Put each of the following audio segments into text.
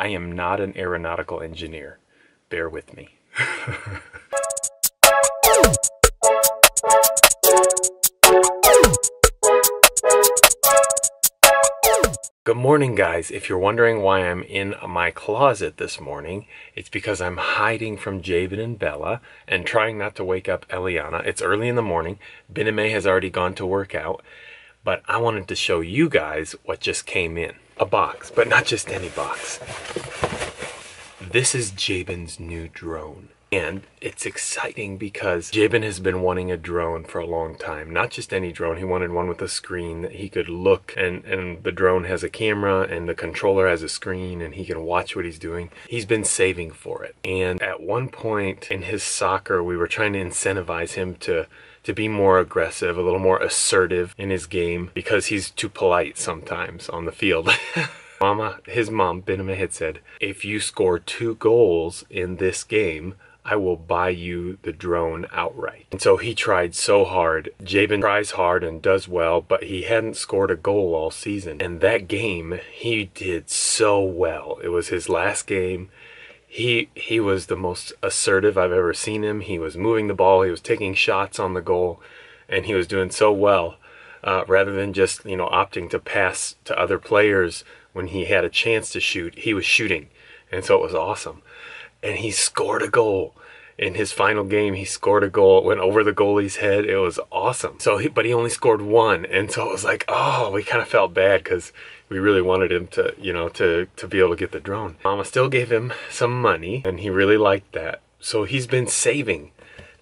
I am not an aeronautical engineer. Bear with me. Good morning, guys. If you're wondering why I'm in my closet this morning, it's because I'm hiding from Jabin and Bella and trying not to wake up Eliana. It's early in the morning. Bename has already gone to work out, but I wanted to show you guys what just came in. A box, but not just any box. This is Jabin's new drone. And it's exciting because Jabin has been wanting a drone for a long time. Not just any drone, he wanted one with a screen that he could look and, and the drone has a camera and the controller has a screen and he can watch what he's doing. He's been saving for it. And at one point in his soccer, we were trying to incentivize him to to be more aggressive, a little more assertive in his game because he's too polite sometimes on the field. Mama, his mom, Bename, had said, if you score two goals in this game, I will buy you the drone outright. And so he tried so hard. Jabin tries hard and does well, but he hadn't scored a goal all season. And that game, he did so well. It was his last game. He he was the most assertive I've ever seen him. He was moving the ball, he was taking shots on the goal, and he was doing so well. Uh, rather than just you know opting to pass to other players when he had a chance to shoot, he was shooting, and so it was awesome. And he scored a goal in his final game, he scored a goal, went over the goalie's head. It was awesome. So, he, but he only scored one, and so it was like, oh, we kind of felt bad because we really wanted him to, you know, to to be able to get the drone. Mama still gave him some money, and he really liked that. So he's been saving,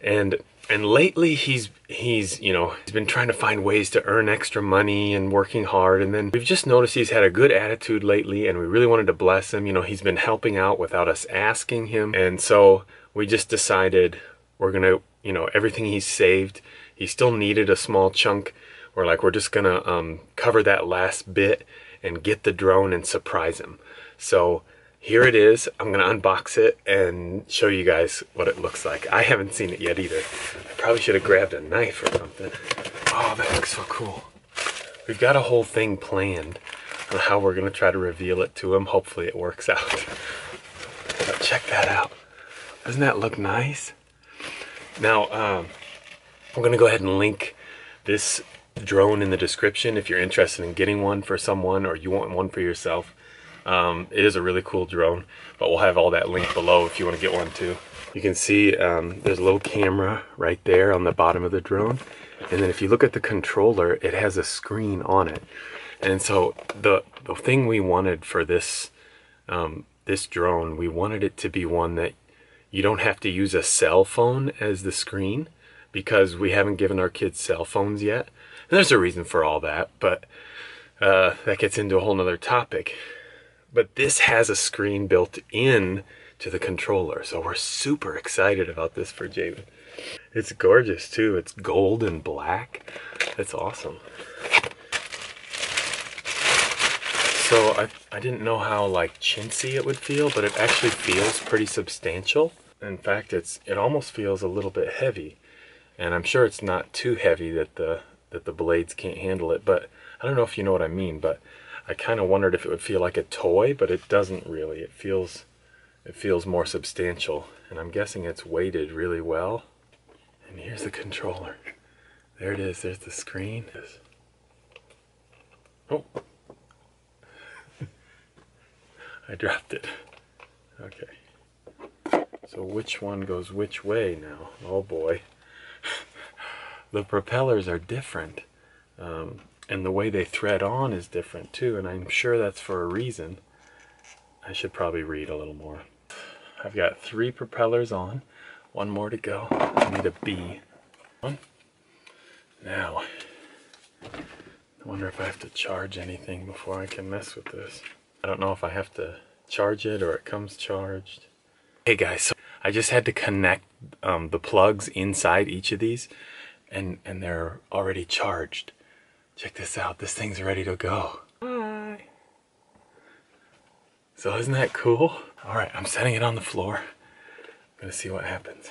and and lately he's he's you know he's been trying to find ways to earn extra money and working hard and then we've just noticed he's had a good attitude lately and we really wanted to bless him you know he's been helping out without us asking him and so we just decided we're gonna, you know, everything he's saved, he still needed a small chunk. We're like, we're just gonna um, cover that last bit and get the drone and surprise him. So here it is. I'm gonna unbox it and show you guys what it looks like. I haven't seen it yet either. I probably should have grabbed a knife or something. Oh, that looks so cool. We've got a whole thing planned on how we're gonna try to reveal it to him. Hopefully it works out. But check that out. Doesn't that look nice? Now, um, I'm to go ahead and link this drone in the description if you're interested in getting one for someone or you want one for yourself. Um, it is a really cool drone, but we'll have all that linked below if you want to get one too. You can see um, there's a little camera right there on the bottom of the drone. And then if you look at the controller, it has a screen on it. And so the, the thing we wanted for this, um, this drone, we wanted it to be one that you don't have to use a cell phone as the screen because we haven't given our kids cell phones yet. And there's a reason for all that, but uh, that gets into a whole nother topic. But this has a screen built in to the controller, so we're super excited about this for Jabin. It's gorgeous too. It's gold and black. It's awesome. So I, I didn't know how like chintzy it would feel, but it actually feels pretty substantial. In fact, it's it almost feels a little bit heavy. And I'm sure it's not too heavy that the that the blades can't handle it, but I don't know if you know what I mean, but I kind of wondered if it would feel like a toy, but it doesn't really. It feels it feels more substantial, and I'm guessing it's weighted really well. And here's the controller. There it is. There's the screen. Oh, I dropped it. Okay. So which one goes which way now? Oh boy. The propellers are different. Um, and the way they thread on is different too, and I'm sure that's for a reason. I should probably read a little more. I've got three propellers on, one more to go. I need a B. One. Now, I wonder if I have to charge anything before I can mess with this. I don't know if I have to charge it or it comes charged. Hey guys, so I just had to connect um, the plugs inside each of these and, and they're already charged. Check this out, this thing's ready to go. Hi. So isn't that cool? All right, I'm setting it on the floor. I'm gonna see what happens.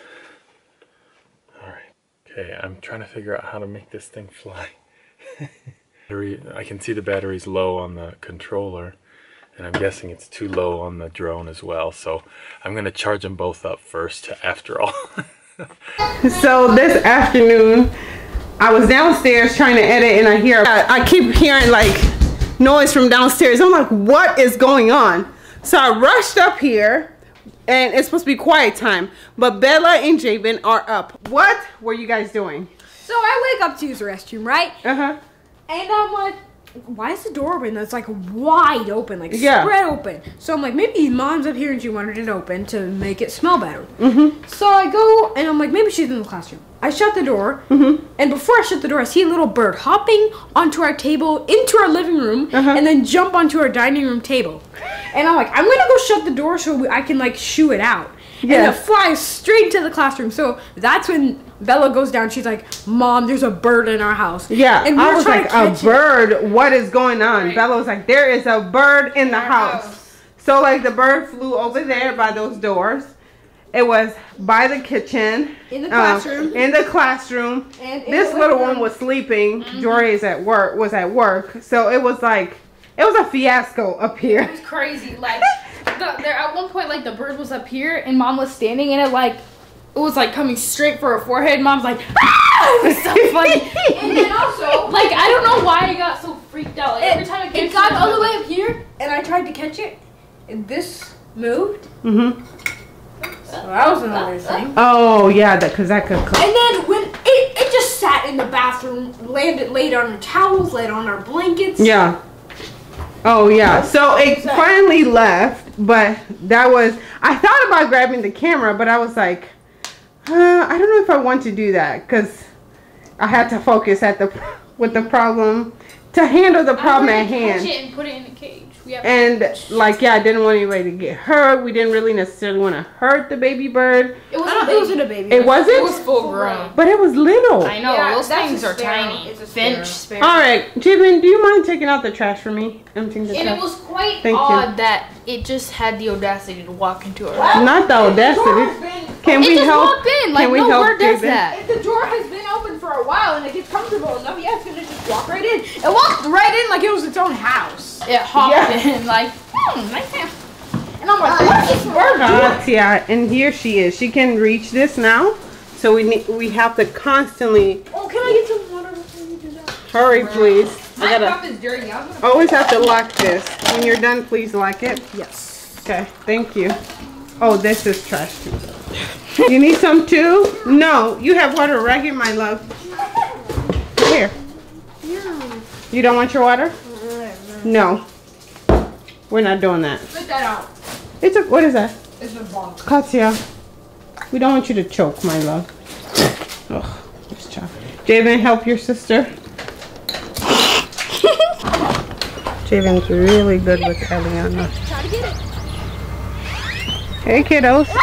All right, okay, I'm trying to figure out how to make this thing fly. I can see the battery's low on the controller And I'm guessing it's too low on the drone as well. So I'm going to charge them both up first after all. so this afternoon, I was downstairs trying to edit and I hear, I, I keep hearing like noise from downstairs. I'm like, what is going on? So I rushed up here and it's supposed to be quiet time. But Bella and Jabin are up. What were you guys doing? So I wake up to use the restroom, right? Uh-huh. And I'm like, why is the door open? That's like wide open, like Yeah. spread open. So I'm like, maybe mom's up here and she wanted it open to make it smell better. Mm-hmm. So I go and I'm like, maybe she's in the classroom. I shut the door, Mm-hmm. and before I shut the door, I see a little bird hopping onto our table, into our living room, Uh-huh. and then jump onto our dining room table. And I'm like, I'm gonna go shut the door so we- I can like shoo it out. And it flies straight to the classroom. So that's when Bella goes down. She's like, "Mom, there's a bird in our house." Yeah, and we I was like, a catch it. bird, what is going on? Bella was like, there is a bird in the house. house. So like the bird flew over there by those doors. It was by the kitchen. In the um, classroom. in the classroom. And in this the little living one was sleeping. Jory is at work was at work. So it was like it was a fiasco up here. It was crazy. Like the, there at one point, like the bird was up here and mom was standing and it like it was like coming straight for her forehead. Mom's like, ah! It was so funny. and then also, like I don't know why I got so freaked out. Like every time it It got all the way up here, and I tried to catch it, and this moved. hmm So that was another thing. Oh yeah, that because that could. And then when it, it just sat in the bathroom, landed, laid on our towels, laid on our blankets. Yeah. Oh yeah. So it finally left, but that was I thought about grabbing the camera, but I was like, uh, I don't know if I want to do that because I had to focus at the with the problem to handle the problem at Catch hand. it and put it in a cage. We And like yeah, I didn't want anybody to get hurt. We didn't really necessarily want to hurt the baby bird. it was I don't, a it wasn't baby. a baby. It wasn't, It was full grown. but it was little. I know Yeah, those things are tiny. It's a Finch sparrow. sparrow. All right, Jabin, do you mind taking out the trash for me? Emptying the And trash. it was quite Thank you. odd that it just had the audacity to walk into our Not the audacity. Can it we just help? walked in. Like can we no help bird does Jabin? that. If the door has been open for a while and it gets comfortable enough, yeah, it's gonna just walk right in. It walked right in like it was its own house. It hopped Yeah. in like, hmm, nice hand. And I'm like, what is this bird doing? Katya, and here she is. She can reach this now. So we need we have to constantly Oh, can I get some water before you do that? hurry, please. I My gotta cup is dirty. I'm gonna. always have to lock this. When you're done, please lock it. Yes. Okay, thank you. Oh, this is trash too. You need some too? No, you have water right here, my love. Here. You don't want your water? No. We're not doing that. Spit that out. It's a what is that? It's a bonk. Katya, we don't want you to choke, my love. Oh, this child. Jabin, help your sister. Jabin's really good with Eliana. Hey, kiddos.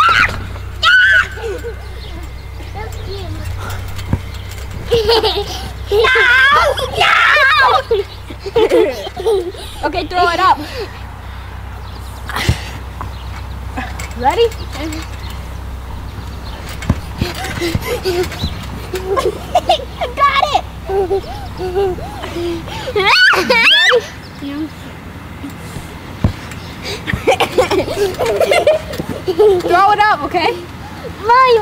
Okay, throw it up. Ready? I Throw it up, okay? Mommy,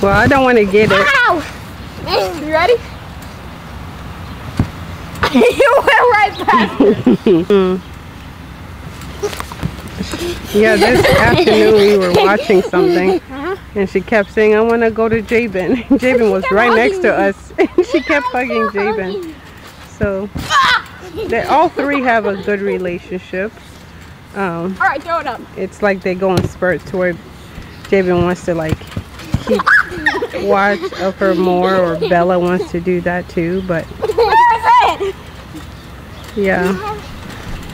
Well, I don't want to get it. Ow! You ready? you went right past. Yeah, this afternoon we were watching something, uh-huh. and she kept saying, "I want to go to Jabin." Jabin was right next to us, and she kept hugging Jabin. So they all three have a good relationship. Um, All right, throw it up. it's like they go in spurts to where Jabin wants to like keep watch of her more, or Bella wants to do that too. But yeah,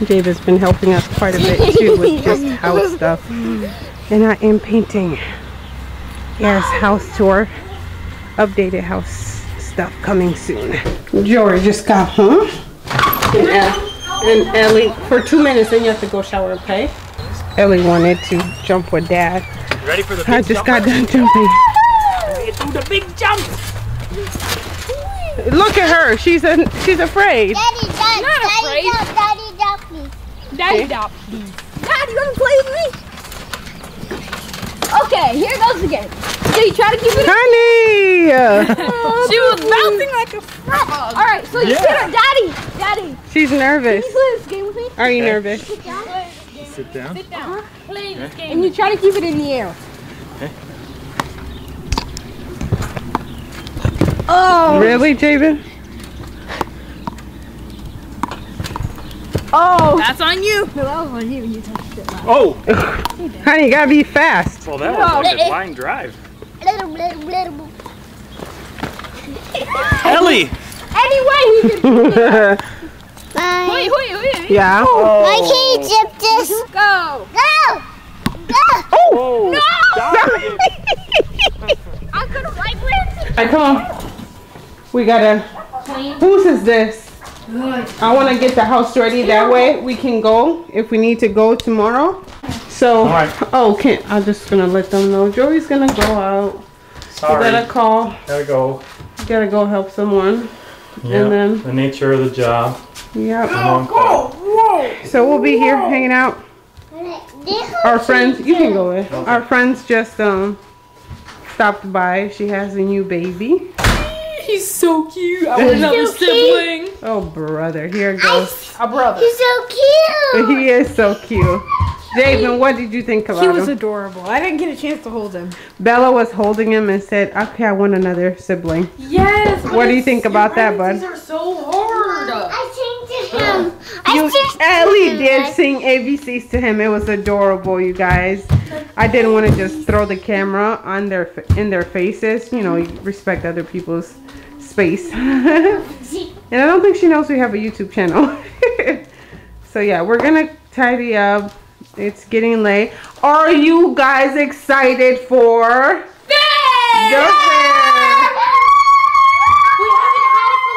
Jabin's been helping us quite a bit too with just house stuff. And I am painting. Yes, house tour, updated house stuff coming soon. Jory just got home. And, uh, and Ellie, for two minutes, then you have to go shower, okay? Ellie wanted to jump with dad. Ready for the I just got done jumping. do the big jump. Look at her. She's a, she's afraid. Daddy, Daddy, Not Daddy, afraid. jump, Daddy, Daddy, stop. Dad, you wanna play with me? Okay, here goes again. So you try to keep it. Honey! She was bouncing like a frog. All right, so you sit her, Daddy, Daddy. She's nervous. Can you play this game with me? Are you nervous? Sit down. Sit down. Uh-huh. Play this game. And you try to keep it in the air. Oh. Really, Jabin? Oh. That's on you. No, that was on you. You touched it. last. Oh, Honey, you gotta be fast. well, that was like a blind drive. Ellie! Anyway, he can My, wait, wait, wait. yeah. Oh. my key chip this. Go. Go! Go! Oh, no! I could have like went. Alright, come on. We gotta. Whose is this? I want to get the house ready. That way we can go if we need to go tomorrow. So, Alright. oh, can I'm just gonna let them know. Joey's gonna go out. We Sorry. gotta call. Gotta go. Gotta go help someone. Yeah, And then- the nature of the job. Yeah. I'm on call. So we'll be here hanging out. Our friends, you can go with. Our friends just um stopped by. She has a new baby. He's so cute. I want another So cute. sibling. Oh brother, here it goes. A brother. He's so cute! He is so cute. Jabin, what did you think about him? He was him? adorable. I didn't get a chance to hold him. Bella was holding him and said, "Okay, I want another sibling." Yes. What do you think about that, your bud? These are so hard. I sing to him. I You sing to Ellie him. did sing ABCs to him. It was adorable, you guys. I didn't want to just throw the camera on their in their faces. You know, respect other people's space. and I don't think she knows we have a YouTube channel. so yeah, we're gonna tidy up. It's getting late. Are you guys excited for the fair? We haven't had it for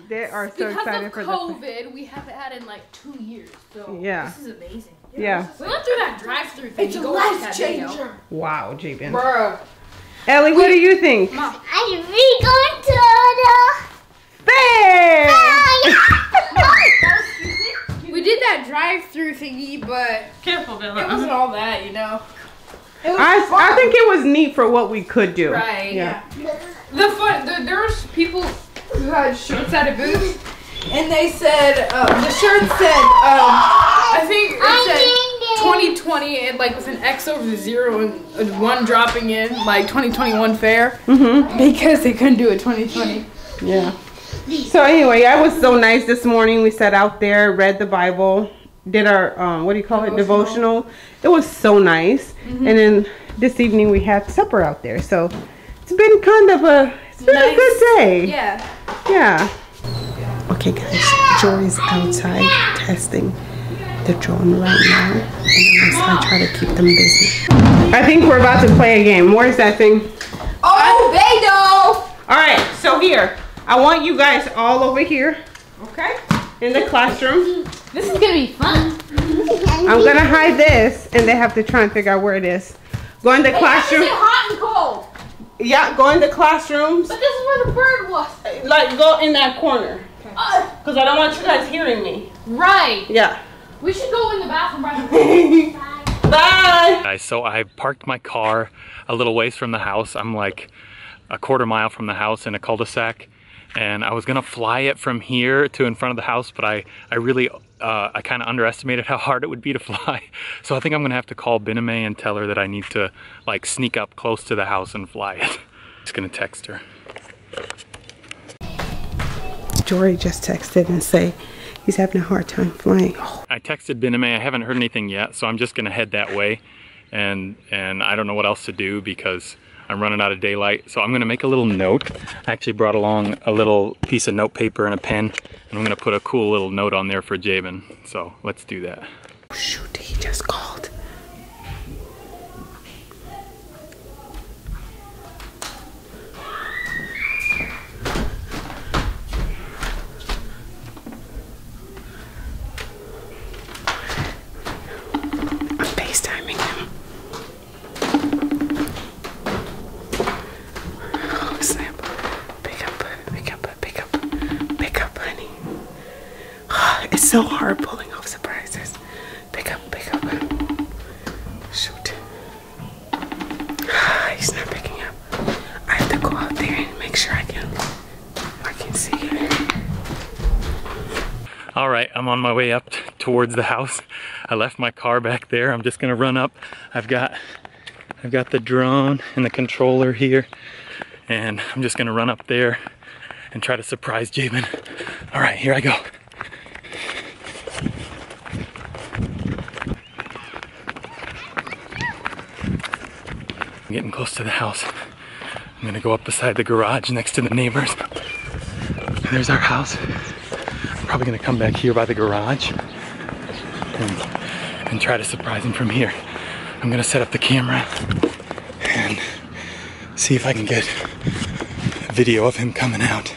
like They are so because excited of for the fair. COVID. We haven't had it in like two years. So Yeah. this is amazing. Yeah. We went through that drive-through thing. It's a You go watch life that video. changer. Wow, Jabin. Bro. Ellie, what do you think? I'm really going to the Fair. We did that drive-through thingy, but Careful, Bella. it wasn't all that, you know. I, fun. I think it was neat for what we could do. Right. Yeah. Yeah. The fun. The, there was people who had shirts at a booth, and they said uh, the shirt said um, I think it said 2020 and like with an X over the zero and one dropping in like 2021 fair Mm-hmm. because they couldn't do it 2020. Yeah. So anyway, I was so nice this morning. We sat out there, read the Bible, did our um, what do you call it, devotional. It was so nice. Mm-hmm. And then this evening we had supper out there. So it's been kind of a it's been a good day. Yeah. Yeah. Okay, guys, Jory's outside testing the drone right now, and I try to keep them busy. I think we're about to play a game. Where's that thing? Oh, Beto! All right, so here, I want you guys all over here, okay, in the classroom. This is gonna be fun. I'm gonna hide this, and they have to try and figure out where it is. Go in the Is it classroom. hot and cold? Yeah, go in the classrooms. But this is where the bird was. Like, go in that corner, Uh, cause I don't want you guys hearing me. Right. Yeah. We should go in the bathroom right now. Bye. Guys, so I parked my car a little ways from the house. I'm like a quarter mile from the house in a cul-de-sac. And I was gonna fly it from here to in front of the house, but I, I really, uh, I kind of underestimated how hard it would be to fly. So I think I'm gonna have to call Biname and tell her that I need to like sneak up close to the house and fly it. Just gonna text her. Jory just texted and say he's having a hard time flying. I texted Biname. I haven't heard anything yet, so I'm just gonna head that way, and and I don't know what else to do because I'm running out of daylight. So I'm gonna make a little note. I actually brought along a little piece of note paper and a pen, and I'm gonna put a cool little note on there for Jabin. So let's do that. Oh, shoot, he just called. So hard pulling off surprises. Pick up, pick up. Shoot. He's not picking up. I have to go out there and make sure I can I can see it. All right, I'm on my way up towards the house. I left my car back there. I'm just gonna run up. I've got I've got the drone and the controller here, and I'm just gonna run up there and try to surprise Jabin. All right, here I go. I'm getting close to the house. I'm gonna go up beside the garage next to the neighbors. There's our house. I'm probably gonna come back here by the garage and, and try to surprise him from here. I'm gonna set up the camera and see if I can get video of him coming out.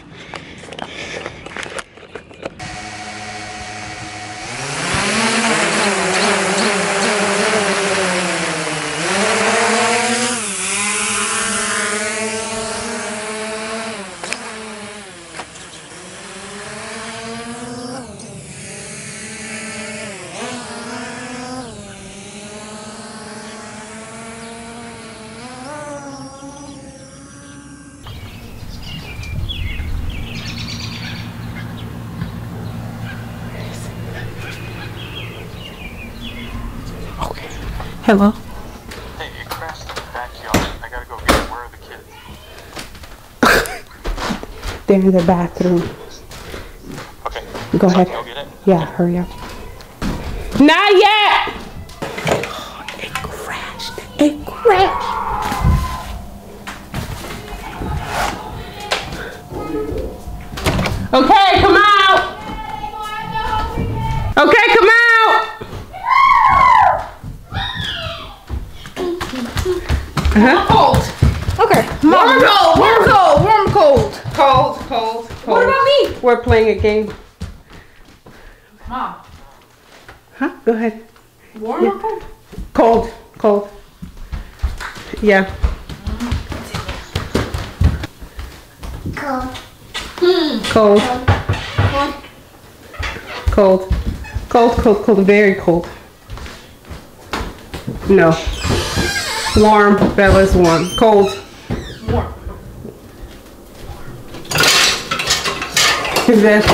Okay. Hello. Hey, it crashed in the backyard. I gotta go get it. Where are the kids? They're in the bathroom. Okay. Go ahead. Get it. Yeah, hurry up. Not yet! It crashed. It crashed. Okay, come out! Okay, come out! Uh-huh. Cold. Okay. Warm, cold. Warm, cold. Warm, cold. Cold, cold, cold. What about me? We're playing a game. Mom. Huh? Go ahead. Warm or cold? Cold, cold. Yeah. Cold. Cold. Cold. Cold, cold, cold, very cold. No. Warm. Bella's warm. Cold. Is that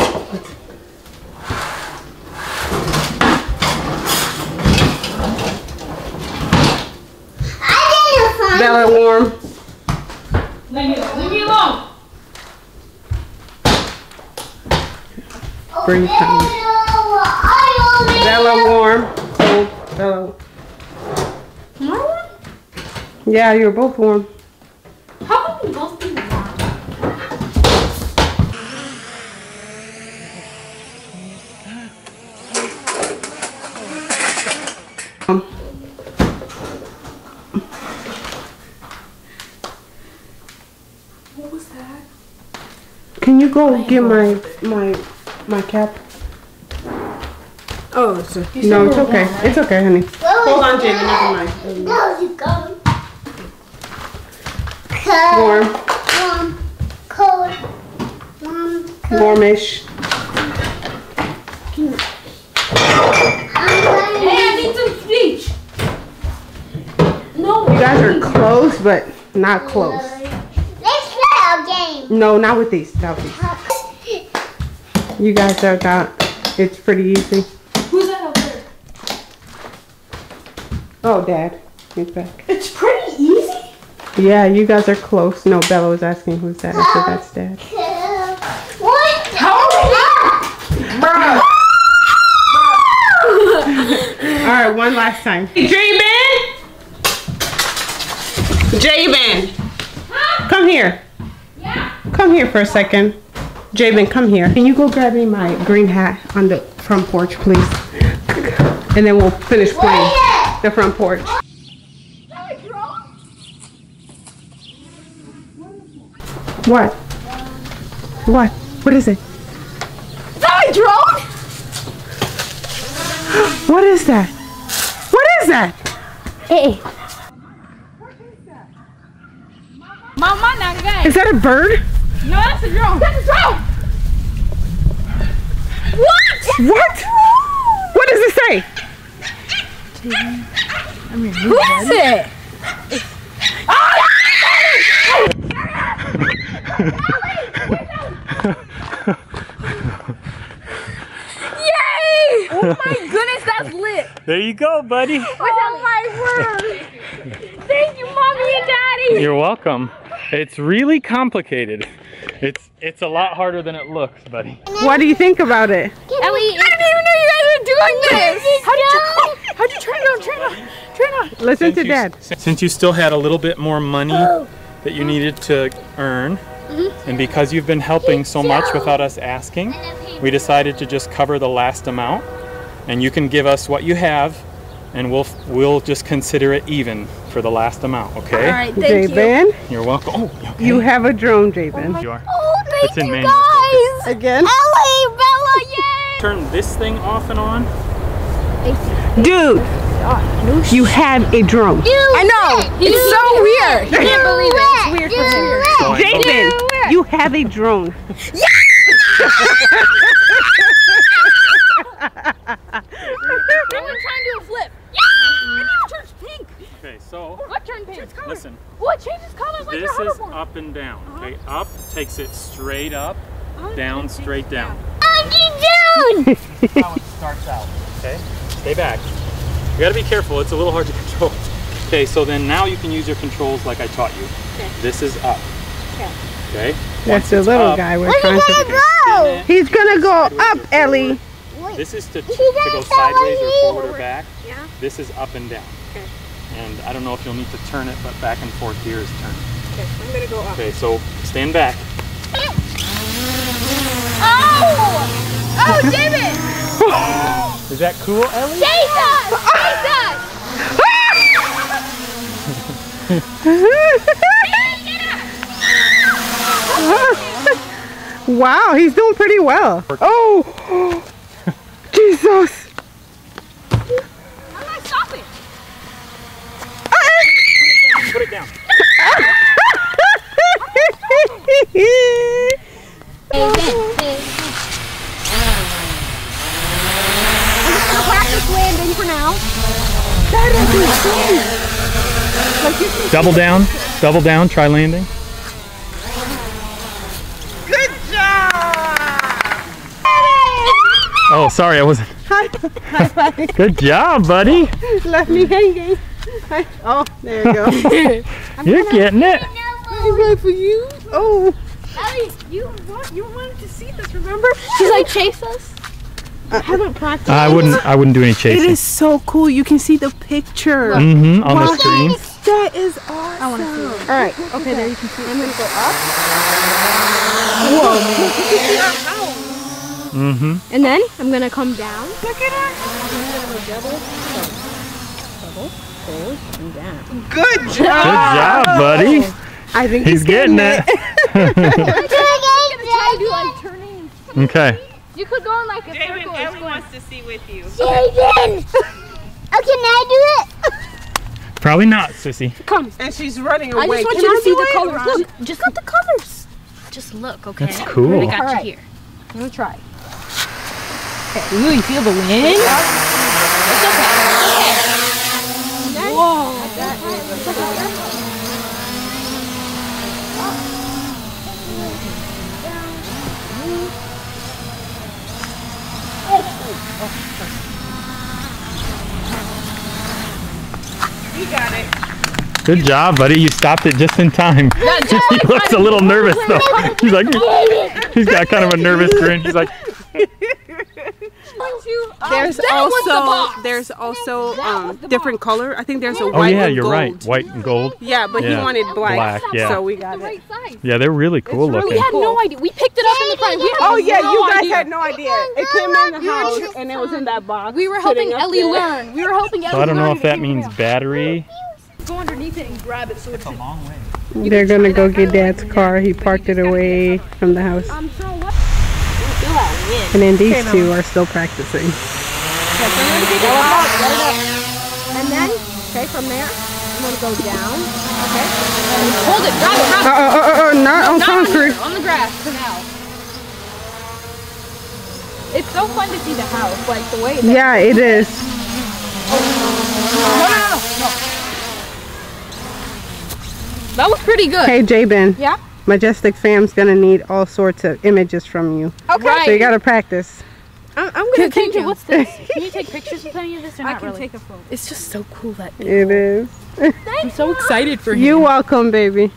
I didn't find Bella warm? Leave me, leave me alone. Breathe time. Bella warm. Cold. Bella. Yeah, you're both warm. How about we both be warm? Um, What was that? Can you go get my my my cap? Oh, it's a, no, it's okay. It's okay, honey. Hold on, Jamie. Never mind. No, you go. Cold. Warm, Warm. Cold. Warm. Cold. warmish. Hey, I need some speech. No. You guys are close, but not close. Let's play a game. No, not with these. Not with these. You guys are not. It's pretty easy. Who's that out there? Oh, Dad, he's back. It's pretty easy. Yeah, you guys are close. No, Bella was asking who's that. I said that's Dad. What? How are we? All right, one last time. Hey, Jabin! Jabin! Come here. Yeah. Come here for a second. Jabin, come here. Can you go grab me my green hat on the front porch, please? And then we'll finish playing the front porch. What? What? What is it? That a drone? What is that? What is that? Hey. Mama, nangai. Is that a bird? No, that's wrong. That's wrong. What? What? What does it say? Who is it? Oh, Yay! Oh my goodness, that's lit. There you go, buddy. Without oh my word. Thank you, mommy and daddy. You're welcome. It's really complicated. It's it's a lot harder than it looks, buddy. What do you think about it? Ellie, I didn't even know you guys were doing this. How did you? how did you turn it on? Turn it on. Turn it on. Listen to Since you- Dad. Since you still had a little bit more money that you needed to earn, mm-hmm. and because you've been helping so much without us asking, we decided to just cover the last amount. And you can give us what you have, and we'll we'll just consider it even for the last amount. Okay? All right, thank you. Jabin, You're welcome. Oh, you okay? you have a drone, Jabin. You are. Oh, oh thank It's in you manual guys. Again? Ellie, Bella, yay. Turn this thing off and on. Dude, you have a drone. I know. It's so weird. You can't believe it. It's weird. Do It's weird. So I know- Jabin, you have a drone. I'm gonna do a. Yeah! And it turns pink. Okay, so What turned pink? listen. What changes colors like This is up and down. Uh-huh. Okay, up takes it straight up, oh, down straight down. What you doing? That's how it starts out. Okay, stay back. You gotta be careful. It's a little hard to control. Okay, so then now you can use your controls like I taught you. Okay. This is up. Okay. That's Once the little up, guy we're trying you to. gonna go? He's gonna go up, Ellie. This is to, to go sideways or forward or back. Yeah. This is up and down. And I don't know if you'll need to turn it, but back and forth here is turn. Okay, I'm gonna go up. Okay, so stand back. Oh! Oh, David! Is that cool, Ellie? Jesus! Jesus! Wow, he's doing pretty well. Oh, Jesus. I'm gonna stop it. Put it down. Practice landing for now. Double down. Double down. Try landing. Good job. Oh, sorry, I wasn't. Good job, buddy. Left me hanging. Oh, there you go. You're getting it. Right for you. Oh, Ellie, you want you wanted to see this, remember? she's like, chase us. I haven't practiced. I wouldn't. I wouldn't do any It chasing. is so cool. You can see the picture. Mm-hmm. On the screen. That is awesome. I want to see it. All right. Okay, there you can see. I'm gonna go up. Whoa. Mm-hmm. And then I'm gonna come down. Look at her. Good job. Good job, buddy. Oh, I think He's getting it. I'm gonna try to do like turning. Okay. You could go in like a David, circle. Ellie wants to see with you. Jaden! oh, can I do it? Probably not, sissy. Come. And she's running away. I away. just want Can you to see the colors. Ron? Look, just got the colors. Just look, okay? That's cool. I got Alright. you here. I'm gonna try. Okay. Ooh, you feel the wind? It's okay. Whoa. You got it. Good job, buddy. You stopped it just in time. he looks a little nervous though. He's like, he's got kind of a nervous grin. He's like, There's that was the also box. there's also That um the different color. I think there's a oh white yeah, and you're gold. right. White and gold. Yeah, but he wanted black. Black, yeah. So we got it. Right size. Yeah, they're really cool really looking. We had no idea. We picked it up in the front. We had Oh yeah, no you guys idea. had no idea. It came in the house and it was in that box. We were helping Ellie learn. We were helping Ellie So I don't know if that means battery. go underneath it and grab it so it's a long way. They're gonna go get Dad's car. He parked it away from the house. I'm so what? And then these two are still practicing. And then, okay, from there, I'm gonna go down. Okay, Hold it. Drop it. Drop Uh, uh, uh, uh, not on Not on concrete. here, on the grass for now. It's so fun to see the house, like the way that. Yeah, it is. No, no, no, no. That was pretty good. Hey, Jabin. Yeah? Majestic Fam's gonna need all sorts of images from you. Okay. So you gotta practice. I'm, I'm gonna can take you, you. what's this? Can you take pictures with any of this or I not can really? take a photo. It's just so cool that It is. I'm so excited for him. You're welcome, baby.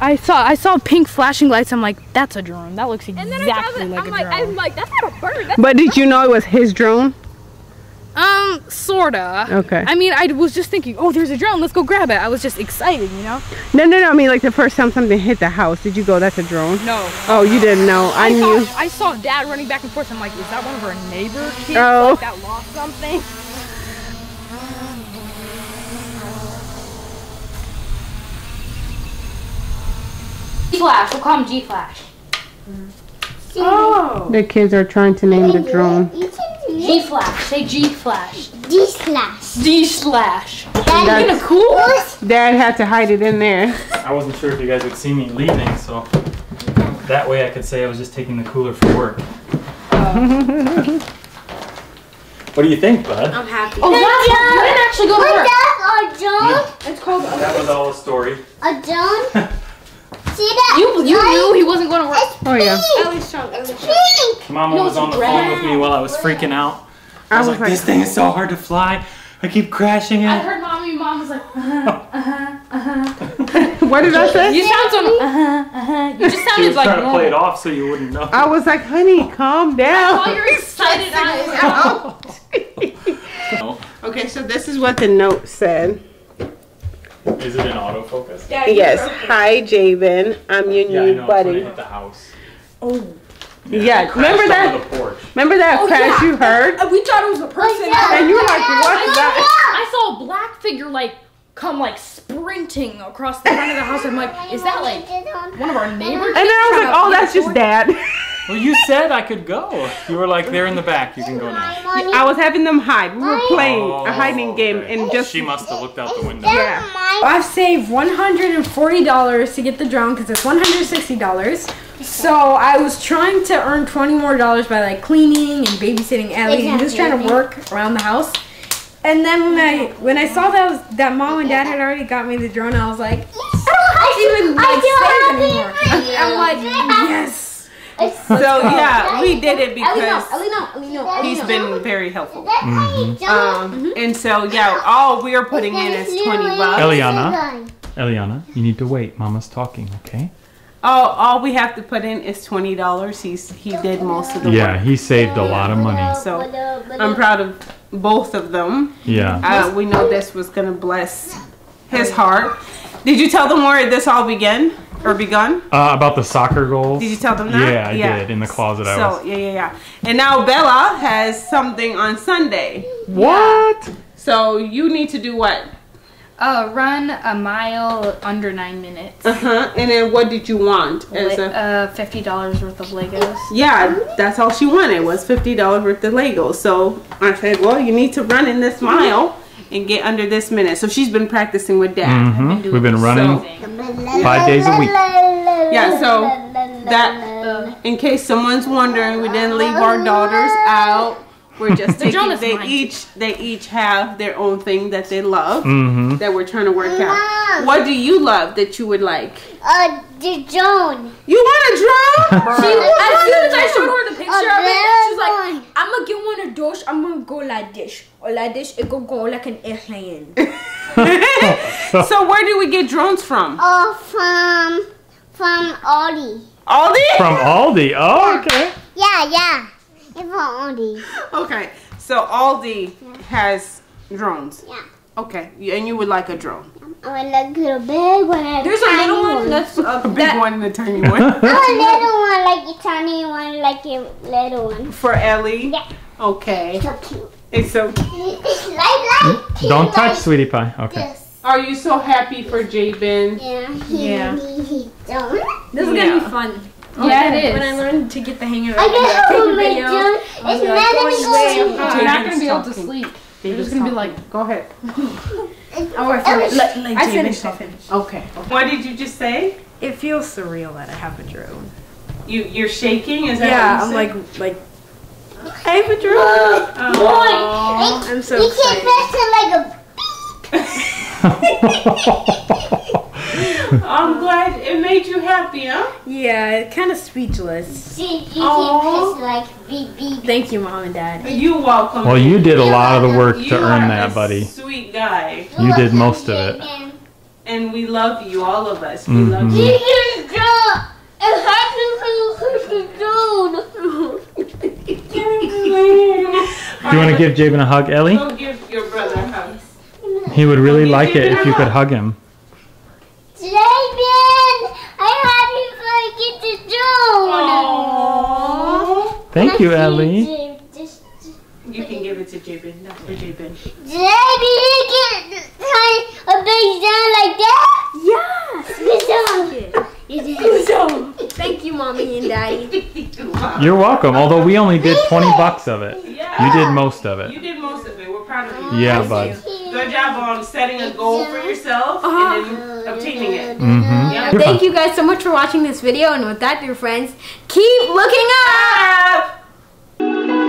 I saw I saw pink flashing lights. I'm like, that's a drone. That looks And then exactly I saw like that, a I'm like, drone. I'm like, that's not a bird. That's But did you know it was his drone? Um, sorta. Okay. I mean, I was just thinking, oh, there's a drone. Let's go grab it. I was just excited, you know. No, no, no. I mean, like the first time something hit the house, did you go, that's a drone? No. Oh, you didn't know. I, knew. Thought, I saw dad running back and forth. I'm like, is that one of our neighbor kids Oh. like, that lost something? G Flash. We'll call him G Flash. oh. The kids are trying to name the drone. G Flash. Say G Flash. D slash. D slash. That That's- Cool. Dad had to hide it in there. I wasn't sure if you guys would see me leaving, so that way I could say I was just taking the cooler for work. what do you think, bud? I'm happy. Oh, that's you didn't actually go to What's work. that? A drone? It's called. That was all a story. Oh, a drone? See that? You you knew he wasn't going to work. Oh, yeah. Ellie's trunk. Ellie's trunk. Pink. Mama No, was on the red. phone with me while I was freaking out. I I was, was like, like, this thing is so hard to fly. I keep crashing it. I heard mommy. Mom was like, uh huh, uh huh, uh huh. what did I say? you sound so. Uh huh. Uh huh. You just sounded She sounded was like trying to play it off so you wouldn't know. I was like, honey, calm down. All down. your excited eyes. out. Okay, so this is what the note said. Is it in autofocus? Yes. Hi, Jabin. I'm your Yeah, I new know. It's when I buddy. hit the house. Oh. Yeah, it remember that? the porch. Remember that Oh, crash yeah. you heard? Uh, we thought it was a person. And you were like, what's that? I saw a black figure like come like sprinting across the front of the house. I'm like, is that like one of our neighbors? And then I was like, oh, that's just dad. Well, you said I could go. You were like, they're in the back. You can go now. I was having them hide. We were playing Oh, a hiding game okay. and just She must have looked out the window. Yeah. I've saved $140 to get the drone because it's $160. So I was trying to earn 20 more dollars by like cleaning and babysitting Ellie and just trying to work around the house. And then when I when I saw that was, that mom and dad had already got me the drone, I was like, I don't even like save anymore. I'm like, yes. So yeah, we did it because Ellie no, Ellie no, Ellie he's no. been very helpful. That's how. Um, and so yeah, all we're putting in is twenty bucks. Eliana. Eliana, you need to wait. Mama's talking, okay? All all we have to put in is twenty dollars. He's he did most of the Yeah, work. Yeah, he saved a lot of money. So I'm proud of both of them. Yeah. Uh, we know this was gonna bless his heart. Did you tell them where this all began or begun? Uh, about the soccer goals. Did you tell them that? Yeah, I did. In the closet, I So was. yeah, yeah, yeah. And now Bella has something on Sunday. What? So you need to do what? Uh, run a mile under nine minutes. Uh huh. And then what did you want? As a, Uh, fifty dollars worth of Legos. yeah, that's all she wanted was fifty dollars worth of Legos. So I said, well, you need to run in this mile and get under this minute. So she's been practicing with dad. hmm We've been running. So- Five days a week. Yeah, so that in case someone's wondering, we didn't leave our daughters out. We're just taking. Jonas They mine. each they each have their own thing that they love hmm that we're trying to work out. What do you love that you would like? Uh, the drone. You want a drone? As soon as I showed her the picture of it, she's like. I'm gonna get one of those. I'm gonna go like this. Or like this, it gonna go like an airplane. so where do we get drones from? Uh, from, from Aldi. Aldi? From Aldi. Oh, okay. Yeah, yeah. It's from Aldi. Okay, so Aldi has drones. Yeah. Okay, and you would like a drone. I would like a big one and There's a tiny little one that's uh, A big that, one and a tiny one. I want a little one like a tiny one, like a little one. For Ellie? Yeah. Okay. So cute. It's so It's like, like cute, Don't touch, like sweetie pie. Okay. this. Are you so happy for Jabin? Yeah. Yeah. He don't. this is Yeah. gonna be fun. Oh, yeah, it is. When I learned to get the hang of it, I guess take I a will make video. drone. Oh, it's like, not going even way going up. You're not gonna be able to talking. sleep. You're just gonna be like- Go ahead. Oh, I finished. Like- like I finished. I finished. Okay. What did you just say? It feels surreal that I have a drone. You you're shaking? Is that Yeah, what I'm like like I have a drone. Boy, I'm so you can't excited. press it like a I'm glad it made you happy, huh? Yeah, kind of speechless. See, you Aw. can like beep beep. Thank you, mom and dad. You're welcome. well, you did a lot of the work You to earn are that, a buddy. Sweet guy, You did most of it. and we love you, all of us. We Mhm. love you. You can draw. It happens Do you want to give Jabin a hug, Ellie? Go give your brother a hug. He would really like it if you could hug him. Jabin, I'm happy for I get to drone. Aww. Thank you, Ellie. Just, You can give it to Jabin. That's for Jabin. Jabin, you get tiny a big down like that. Yes. Good job. You did. Thank you, mommy and daddy. You're welcome. Although we only did 20 bucks of it. Yeah. You did most of it. You did most of it. We're proud of you. Yeah, bud. Good job on setting a goal for yourself and then obtaining it. Mm-hmm. Yeah. You're Thank you guys so much for watching this video. And with that, dear friends, keep looking up. Up.